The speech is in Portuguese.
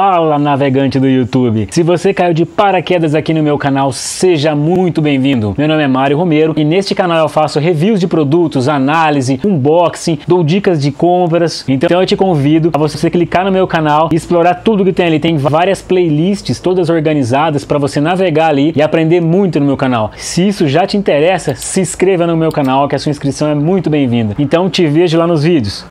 Fala navegante do YouTube! Se você caiu de paraquedas aqui no meu canal, seja muito bem-vindo. Meu nome é Mário Romero e neste canal eu faço reviews de produtos, análise, unboxing, dou dicas de compras. Então eu te convido a você clicar no meu canal e explorar tudo que tem ali. Tem várias playlists todas organizadas para você navegar ali e aprender muito no meu canal. Se isso já te interessa, se inscreva no meu canal que a sua inscrição é muito bem-vinda. Então te vejo lá nos vídeos.